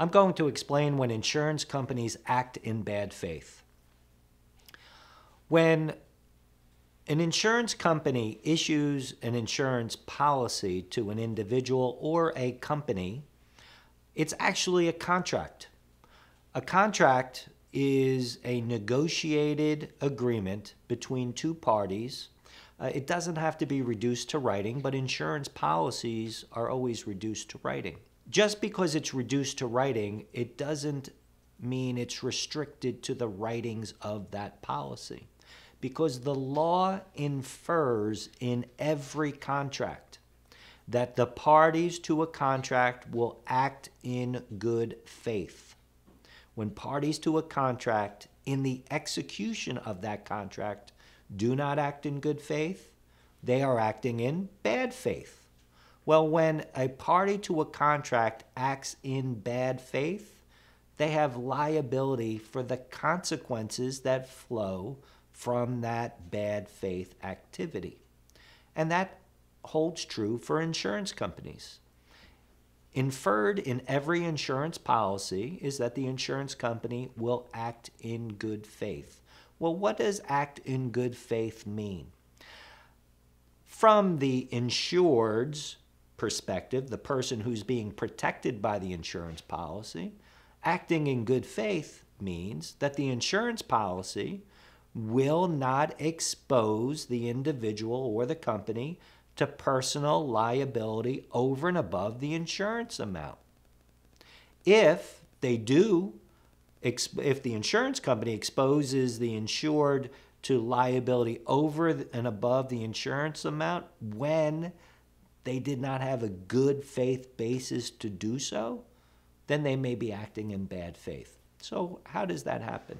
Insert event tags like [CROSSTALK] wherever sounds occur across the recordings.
I'm going to explain when insurance companies act in bad faith. When an insurance company issues an insurance policy to an individual or a company, it's actually a contract. A contract is a negotiated agreement between two parties. Uh, it doesn't have to be reduced to writing, but insurance policies are always reduced to writing. Just because it's reduced to writing, it doesn't mean it's restricted to the writings of that policy. Because the law infers in every contract that the parties to a contract will act in good faith when parties to a contract in the execution of that contract do not act in good faith, they are acting in bad faith. Well, when a party to a contract acts in bad faith, they have liability for the consequences that flow from that bad faith activity. And that holds true for insurance companies. Inferred in every insurance policy is that the insurance company will act in good faith. Well, what does act in good faith mean? From the insured's perspective, the person who's being protected by the insurance policy, acting in good faith means that the insurance policy will not expose the individual or the company to personal liability over and above the insurance amount. If they do, if the insurance company exposes the insured to liability over and above the insurance amount when they did not have a good faith basis to do so, then they may be acting in bad faith. So, how does that happen?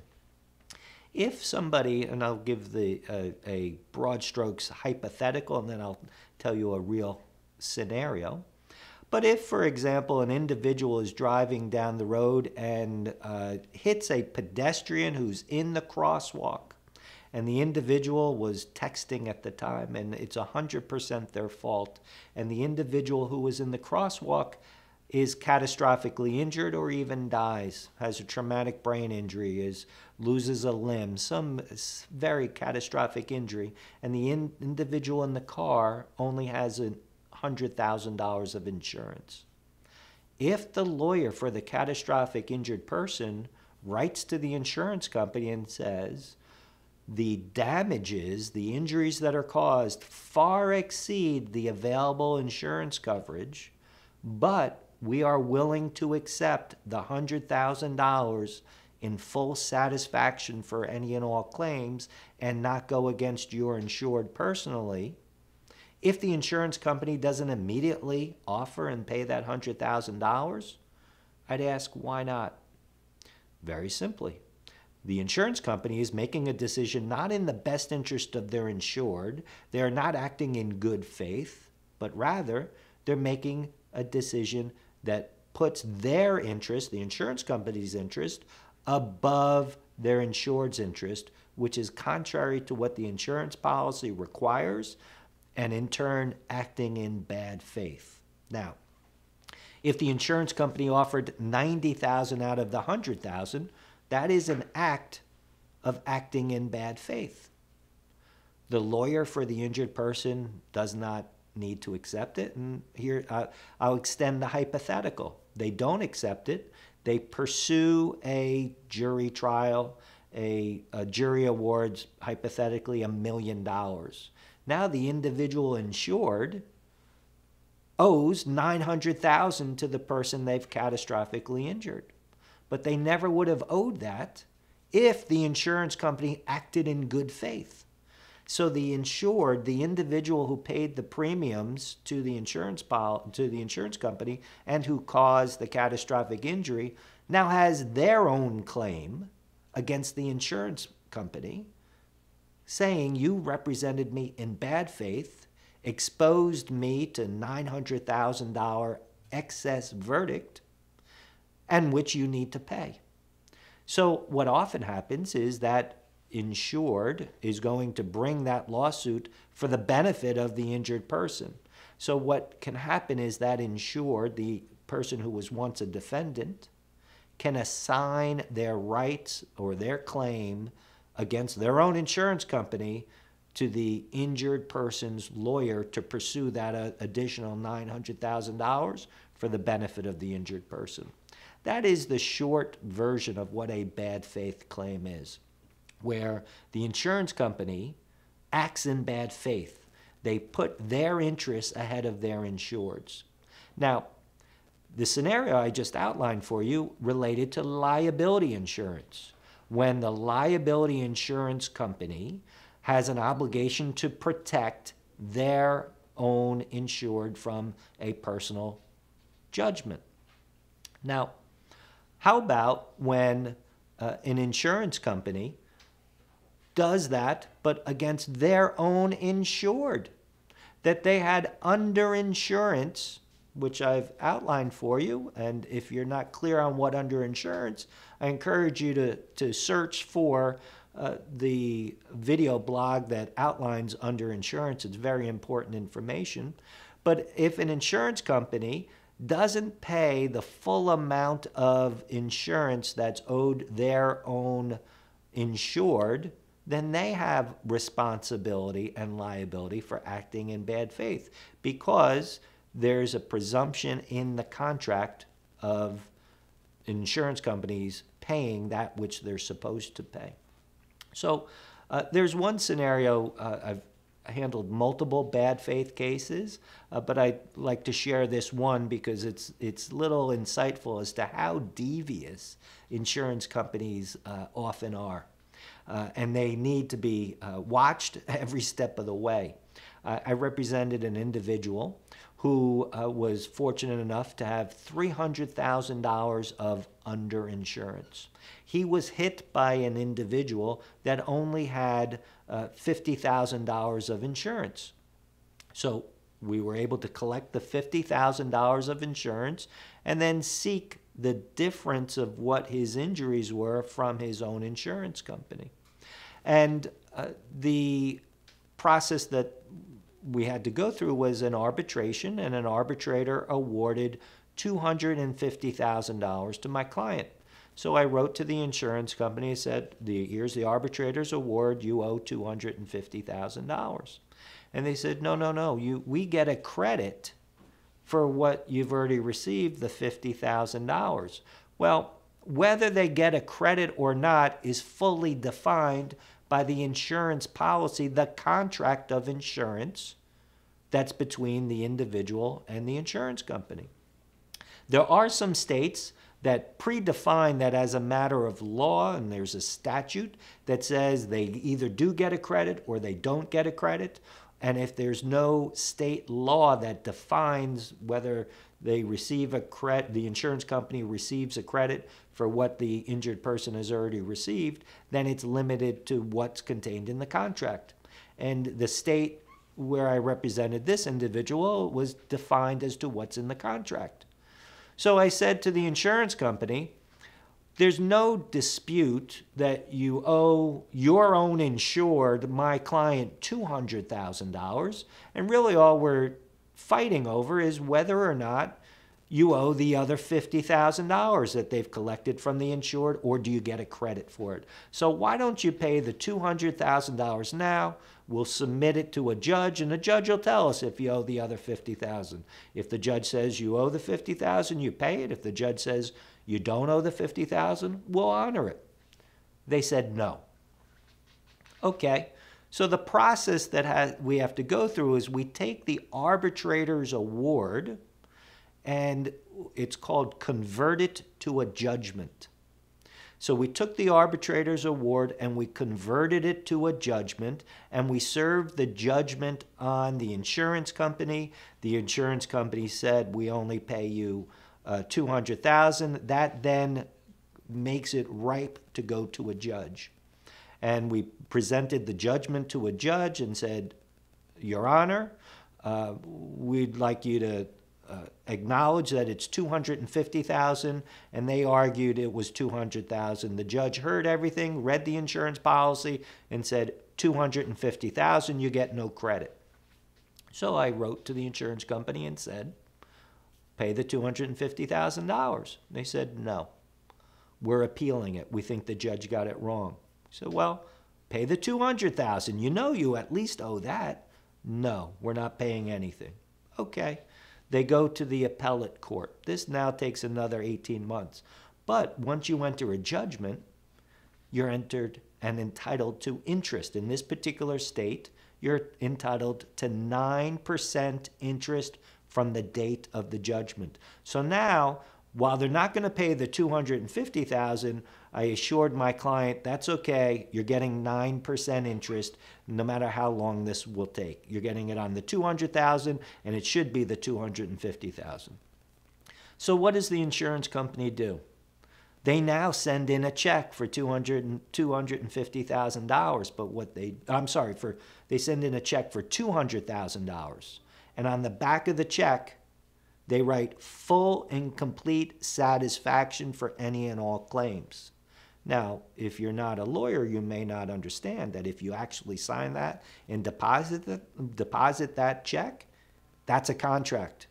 If somebody, and I'll give the uh, a broad strokes hypothetical, and then I'll tell you a real scenario. But if, for example, an individual is driving down the road and uh, hits a pedestrian who's in the crosswalk, and the individual was texting at the time, and it's 100% their fault, and the individual who was in the crosswalk is catastrophically injured or even dies, has a traumatic brain injury, is loses a limb, some very catastrophic injury, and the in, individual in the car only has a $100,000 of insurance. If the lawyer for the catastrophic injured person writes to the insurance company and says, the damages, the injuries that are caused, far exceed the available insurance coverage, but we are willing to accept the $100,000 in full satisfaction for any and all claims and not go against your insured personally. If the insurance company doesn't immediately offer and pay that $100,000, I'd ask why not? Very simply. The insurance company is making a decision not in the best interest of their insured. They are not acting in good faith, but rather they're making a decision that puts their interest, the insurance company's interest, above their insured's interest, which is contrary to what the insurance policy requires, and in turn acting in bad faith. Now, if the insurance company offered 90,000 out of the 100,000, that is an act of acting in bad faith. The lawyer for the injured person does not need to accept it. And here uh, I'll extend the hypothetical. They don't accept it. They pursue a jury trial. A, a jury awards hypothetically a million dollars. Now the individual insured owes 900,000 to the person they've catastrophically injured. But they never would have owed that if the insurance company acted in good faith. So the insured, the individual who paid the premiums to the insurance pol- to the insurance company and who caused the catastrophic injury, now has their own claim against the insurance company, saying you represented me in bad faith, exposed me to $900,000 excess verdict, and which you need to pay. So what often happens is that insured is going to bring that lawsuit for the benefit of the injured person. So what can happen is that insured, the person who was once a defendant, can assign their rights or their claim against their own insurance company to the injured person's lawyer to pursue that uh, additional $900,000 for the benefit of the injured person. That is the short version of what a bad faith claim is, where the insurance company acts in bad faith. They put their interests ahead of their insured's. Now, the scenario I just outlined for you related to liability insurance. When the liability insurance company has an obligation to protect their own insured from a personal judgment. Now, how about when uh, an insurance company does that, but against their own insured? That they had underinsurance, which I've outlined for you. And if you're not clear on what underinsurance, I encourage you to, to search for uh, the video blog that outlines underinsurance. It's very important information. But if an insurance company doesn't pay the full amount of insurance that's owed their own insured, then they have responsibility and liability for acting in bad faith because there's a presumption in the contract of insurance companies paying that which they're supposed to pay. So uh, there's one scenario uh, I've handled multiple bad faith cases, uh, but I'd like to share this one because it's it's little insightful as to how devious insurance companies uh, often are, uh, and they need to be uh, watched [LAUGHS] every step of the way. I represented an individual who uh, was fortunate enough to have $300,000 of underinsurance. He was hit by an individual that only had uh, $50,000 of insurance. So we were able to collect the $50,000 of insurance and then seek the difference of what his injuries were from his own insurance company. And uh, the process that we had to go through was an arbitration, and an arbitrator awarded $250,000 to my client. So I wrote to the insurance company and said, Here's the arbitrator's award, you owe $250,000. And they said, No, no, no, you, we get a credit for what you've already received, the $50,000. Well, whether they get a credit or not is fully defined by the insurance policy, the contract of insurance that's between the individual and the insurance company. There are some states that predefine that as a matter of law, and there's a statute that says they either do get a credit or they don't get a credit. And if there's no state law that defines whether they receive a credit, the insurance company receives a credit for what the injured person has already received, then it's limited to what's contained in the contract. And the state where I represented this individual was defined as to what's in the contract. So I said to the insurance company, there's no dispute that you owe your own insured, my client, $200,000. And really all we're fighting over is whether or not you owe the other $50,000 that they've collected from the insured, or do you get a credit for it? So why don't you pay the $200,000 now? We'll submit it to a judge, and the judge will tell us if you owe the other 50000 If the judge says you owe the 50000 you pay it. If the judge says you don't owe the 50000 we'll honor it. They said no. Okay, so the process that we have to go through is we take the arbitrator's award, and it's called convert it to a judgment. So we took the arbitrator's award and we converted it to a judgment, and we served the judgment on the insurance company. The insurance company said we only pay you uh, 200,000. That then makes it ripe to go to a judge. And we presented the judgment to a judge and said, Your Honor, uh, we'd like you to uh, acknowledge that it's 250,000 and they argued it was 200,000. The judge heard everything, read the insurance policy and said 250,000 you get no credit. So I wrote to the insurance company and said pay the $250,000. They said no. We're appealing it. We think the judge got it wrong. So, well, pay the 200,000. You know you at least owe that. No, we're not paying anything. Okay. They go to the appellate court. This now takes another 18 months. But once you enter a judgment, you're entered and entitled to interest. In this particular state, you're entitled to 9% interest from the date of the judgment. So now, while they're not going to pay the 250,000, I assured my client that's okay. You're getting 9% interest no matter how long this will take. You're getting it on the 200,000 and it should be the 250,000. So what does the insurance company do? They now send in a check for $200, $250,000, but what they, I'm sorry, for they send in a check for $200,000. And on the back of the check, they write full and complete satisfaction for any and all claims. Now, if you're not a lawyer, you may not understand that if you actually sign that and deposit, the, deposit that check, that's a contract.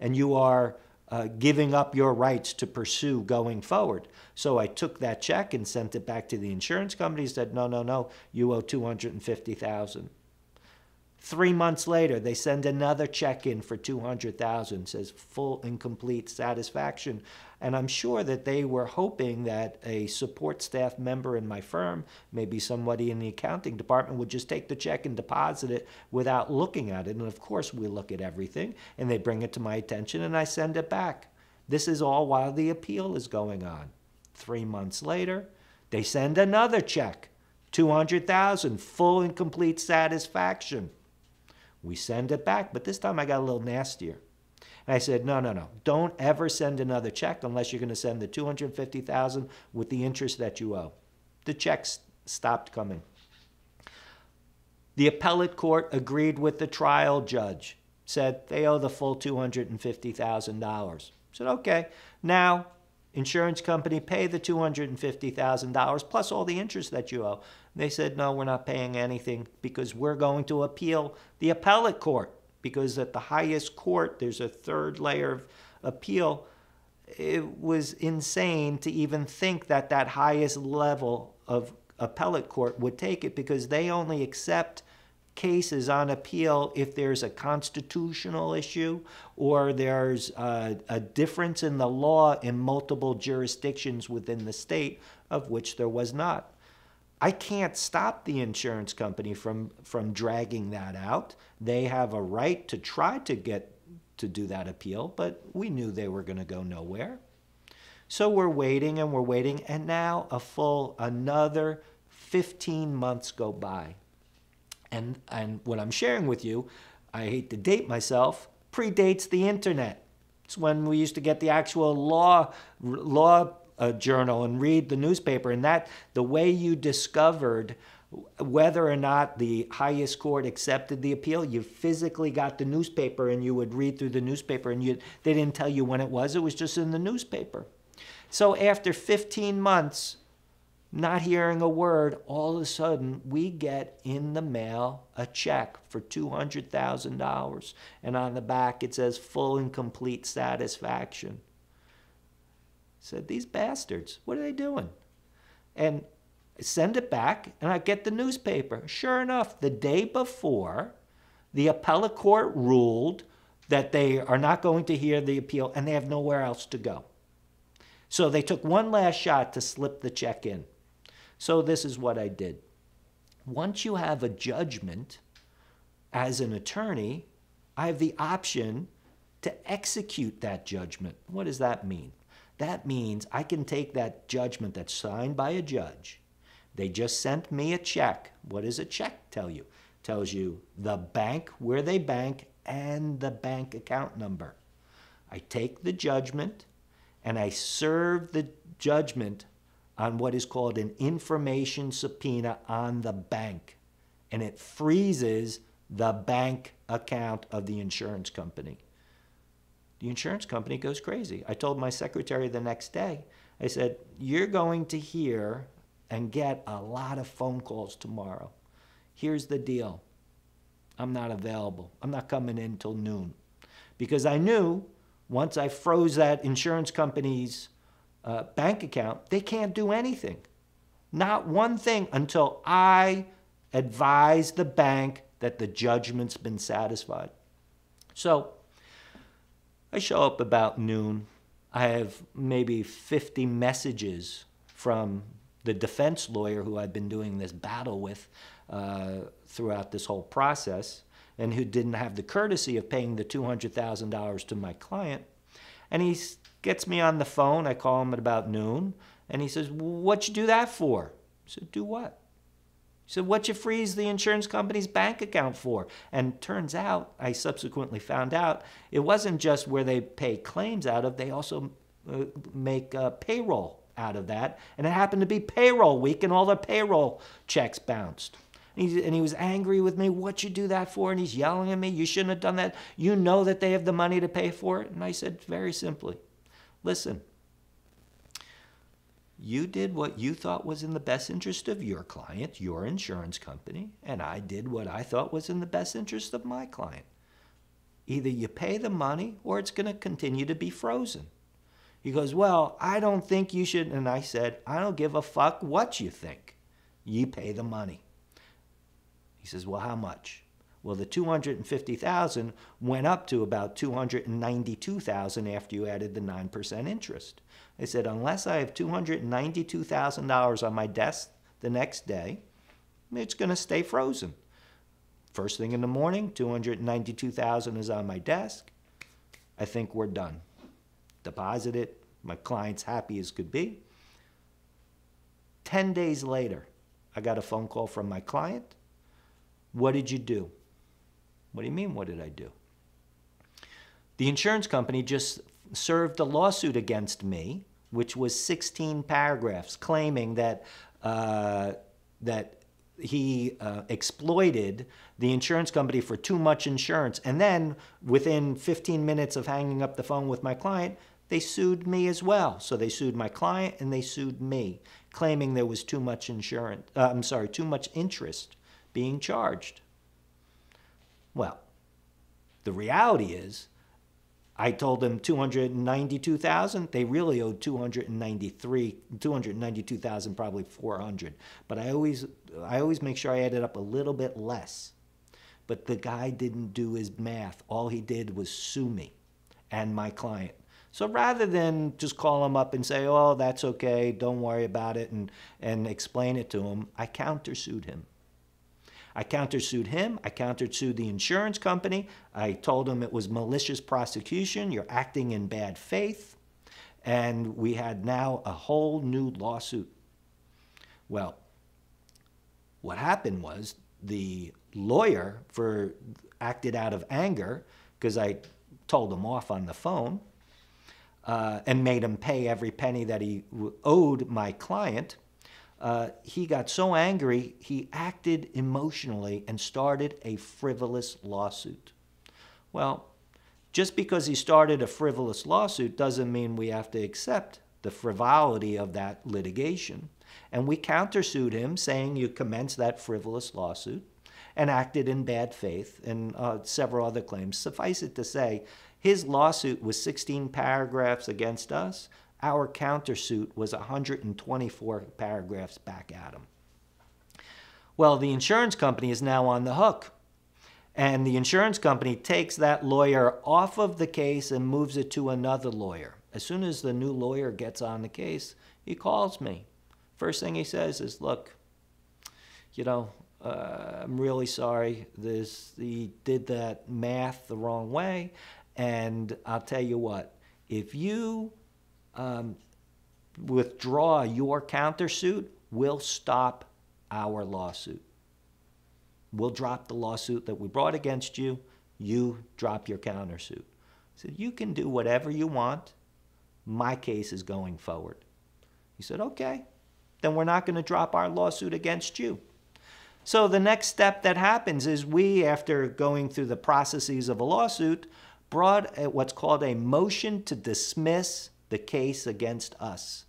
And you are uh, giving up your rights to pursue going forward. So I took that check and sent it back to the insurance company. Said, no, no, no, you owe two hundred and fifty thousand. Three months later, they send another check in for 200,000, says full and complete satisfaction. And I'm sure that they were hoping that a support staff member in my firm, maybe somebody in the accounting department, would just take the check and deposit it without looking at it. And of course, we look at everything and they bring it to my attention and I send it back. This is all while the appeal is going on. Three months later, they send another check 200,000, full and complete satisfaction. We send it back, but this time I got a little nastier. And I said, no, no, no. Don't ever send another check unless you're going to send the 250,000 with the interest that you owe. The checks stopped coming. The appellate court agreed with the trial judge, said they owe the full $250,000. Said, okay, now insurance company pay the $250,000 plus all the interest that you owe. They said, no, we're not paying anything because we're going to appeal the appellate court because at the highest court, there's a third layer of appeal. It was insane to even think that that highest level of appellate court would take it because they only accept cases on appeal if there's a constitutional issue or there's a, a, difference in the law in multiple jurisdictions within the state, of which there was not. I can't stop the insurance company from, from dragging that out. They have a right to try to get to do that appeal, but we knew they were going to go nowhere. So we're waiting and we're waiting, and now a full another 15 months go by. And, and what I'm sharing with you, I hate to date myself, predates the internet. It's when we used to get the actual law, law uh, journal and read the newspaper. And that, the way you discovered whether or not the highest court accepted the appeal, you physically got the newspaper and you would read through the newspaper and you, they didn't tell you when it was, it was just in the newspaper. So after 15 months, not hearing a word, all of a sudden we get in the mail a check for $200,000. And on the back it says full and complete satisfaction. Said, These bastards, what are they doing? And I send it back and I get the newspaper. Sure enough, the day before, the appellate court ruled that they are not going to hear the appeal and they have nowhere else to go. So they took one last shot to slip the check in. So this is what I did. Once you have a judgment as an attorney, I have the option to execute that judgment. What does that mean? That means I can take that judgment that's signed by a judge. They just sent me a check. What does a check tell you? It tells you the bank, where they bank, and the bank account number. I take the judgment and I serve the judgment on what is called an information subpoena on the bank. And it freezes the bank account of the insurance company. The insurance company goes crazy. I told my secretary the next day, I said, You're going to hear and get a lot of phone calls tomorrow. Here's the deal I'm not available. I'm not coming in till noon. Because I knew once I froze that insurance company's uh, bank account, they can't do anything. Not one thing until I advise the bank that the judgment's been satisfied. So I show up about noon. I have maybe 50 messages from the defense lawyer who I've been doing this battle with uh, throughout this whole process and who didn't have the courtesy of paying the $200,000 to my client. And he gets me on the phone. I call him at about noon. And he says, What'd you do that for? I said, Do what? He said, What'd you freeze the insurance company's bank account for? And turns out, I subsequently found out, it wasn't just where they pay claims out of, they also uh, make uh, payroll out of that. And it happened to be payroll week, and all the payroll checks bounced. And he, and he was angry with me. What you do that for? And he's yelling at me. You shouldn't have done that. You know that they have the money to pay for it. And I said very simply, listen, you did what you thought was in the best interest of your client, your insurance company, and I did what I thought was in the best interest of my client. Either you pay the money or it's going to continue to be frozen. He goes, Well, I don't think you should. And I said, I don't give a fuck what you think. You pay the money. He says, Well, how much? Well, the 250,000 went up to about 292,000 after you added the 9% interest. I said, unless I have $292,000 on my desk the next day, it's going to stay frozen. First thing in the morning, 292,000 is on my desk. I think we're done. Deposit it. My client's happy as could be. 10 days later, I got a phone call from my client what did you do? What do you mean, what did I do? The insurance company just served a lawsuit against me, which was 16 paragraphs claiming that, uh, that he uh, exploited the insurance company for too much insurance. And then within 15 minutes of hanging up the phone with my client, they sued me as well. So they sued my client and they sued me, claiming there was too much insurance, uh, I'm sorry, too much interest being charged. Well, the reality is, I told them 292,000. They really owed 293, 292,000, probably 400. But I always, I always make sure I added up a little bit less. But the guy didn't do his math. All he did was sue me and my client. So rather than just call him up and say, "Oh, that's okay, don't worry about it," and and explain it to him, I countersued him. I countersued him. I countersued the insurance company. I told him it was malicious prosecution. You're acting in bad faith. And we had now a whole new lawsuit. Well, what happened was the lawyer for acted out of anger because I told him off on the phone uh, and made him pay every penny that he owed my client uh, he got so angry, he acted emotionally and started a frivolous lawsuit. Well, just because he started a frivolous lawsuit doesn't mean we have to accept the frivolity of that litigation. And we countersued him, saying you commenced that frivolous lawsuit and acted in bad faith and uh, several other claims. Suffice it to say, his lawsuit was 16 paragraphs against us, our countersuit was 124 paragraphs back at him. Well, the insurance company is now on the hook. And the insurance company takes that lawyer off of the case and moves it to another lawyer. As soon as the new lawyer gets on the case, he calls me. First thing he says is, Look, you know, uh, I'm really sorry. This, he did that math the wrong way. And I'll tell you what, if you um, withdraw your countersuit, we'll stop our lawsuit. We'll drop the lawsuit that we brought against you. You drop your countersuit. Said, You can do whatever you want. My case is going forward. He said, Okay, then we're not going to drop our lawsuit against you. So the next step that happens is we, after going through the processes of a lawsuit, brought what's called a motion to dismiss the case against us.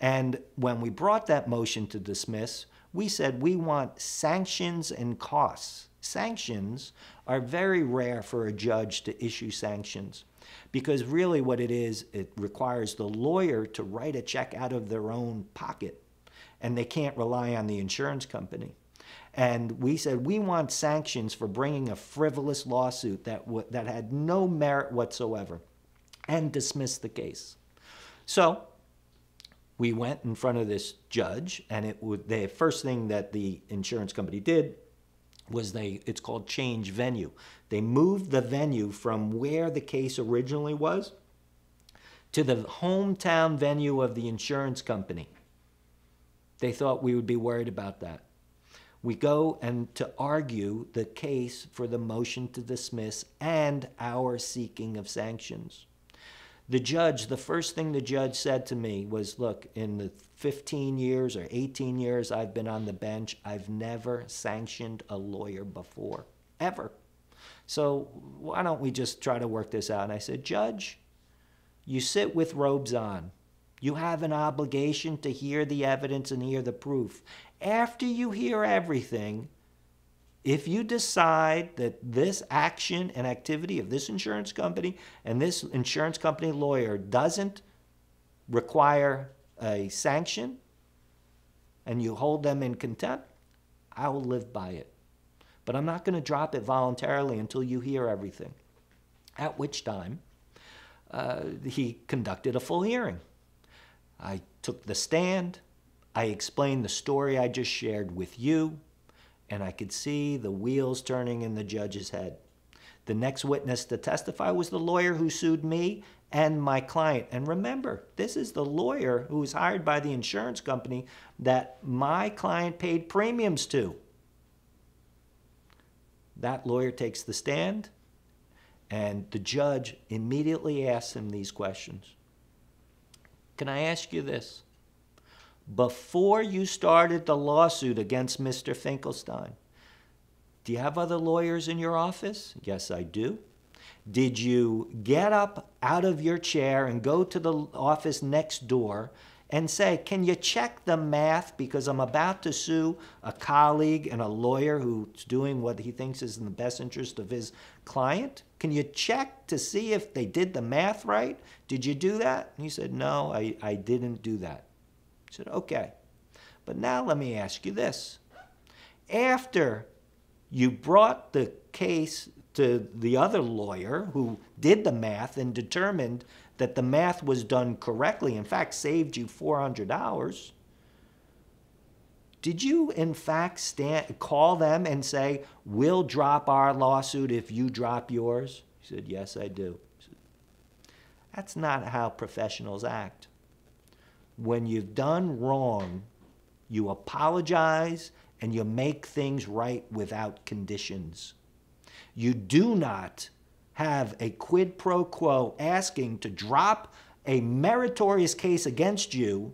And when we brought that motion to dismiss, we said we want sanctions and costs. sanctions are very rare for a judge to issue sanctions because really what it is, it requires the lawyer to write a check out of their own pocket and they can't rely on the insurance company. And we said we want sanctions for bringing a frivolous lawsuit that, that had no merit whatsoever and dismiss the case. So we went in front of this judge, and it would the first thing that the insurance company did was they it's called change venue. They moved the venue from where the case originally was to the hometown venue of the insurance company. They thought we would be worried about that. We go and to argue the case for the motion to dismiss and our seeking of sanctions. The judge, the first thing the judge said to me was, Look, in the 15 years or 18 years I've been on the bench, I've never sanctioned a lawyer before, ever. So why don't we just try to work this out? And I said, Judge, you sit with robes on. You have an obligation to hear the evidence and hear the proof. After you hear everything, if you decide that this action and activity of this insurance company and this insurance company lawyer doesn't require a sanction and you hold them in contempt, I will live by it. But I'm not going to drop it voluntarily until you hear everything. At which time, uh, he conducted a full hearing. I took the stand. I explained the story I just shared with you and I could see the wheels turning in the judge's head. The next witness to testify was the lawyer who sued me and my client. And remember, this is the lawyer who was hired by the insurance company that my client paid premiums to. That lawyer takes the stand, and the judge immediately asks him these questions Can I ask you this? Before you started the lawsuit against Mr. Finkelstein. Do you have other lawyers in your office? Yes, I do. Did you get up out of your chair and go to the office next door and say, Can you check the math? Because I'm about to sue a colleague and a lawyer who's doing what he thinks is in the best interest of his client. Can you check to see if they did the math right? Did you do that? And he said, No, I, I didn't do that. Said, okay. But now let me ask you this. After you brought the case to the other lawyer who did the math and determined that the math was done correctly, in fact, saved you $400, did you in fact stand, call them and say, we'll drop our lawsuit if you drop yours? He said, yes, I do. Said, That's not how professionals act when you've done wrong, you apologize and you make things right without conditions. You do not have a quid pro quo asking to drop a meritorious case against you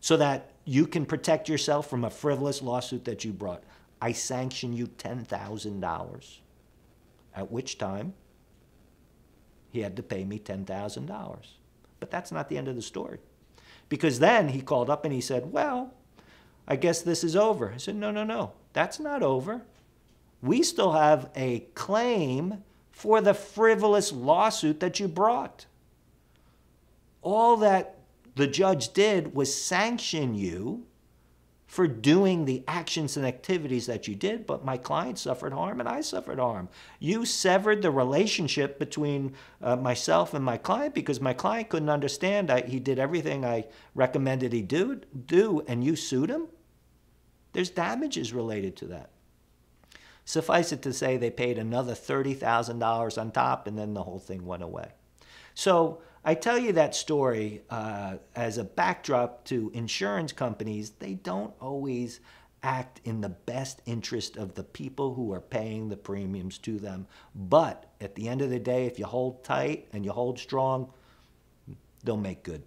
so that you can protect yourself from a frivolous lawsuit that you brought. I sanction you $10,000. At which time, he had to pay me $10,000. But that's not the end of the story. Because then he called up and he said, Well, I guess this is over. I said, No, no, no, that's not over. We still have a claim for the frivolous lawsuit that you brought. All that the judge did was sanction you for doing the actions and activities that you did, but my client suffered harm and I suffered harm. You severed the relationship between uh, myself and my client because my client couldn't understand he did everything I recommended he do, do, and you sued him? There's damages related to that. Suffice it to say, they paid another $30,000 on top, and then the whole thing went away. So I tell you that story uh, as a backdrop to insurance companies. They don't always act in the best interest of the people who are paying the premiums to them. But at the end of the day, if you hold tight and you hold strong, they'll make good.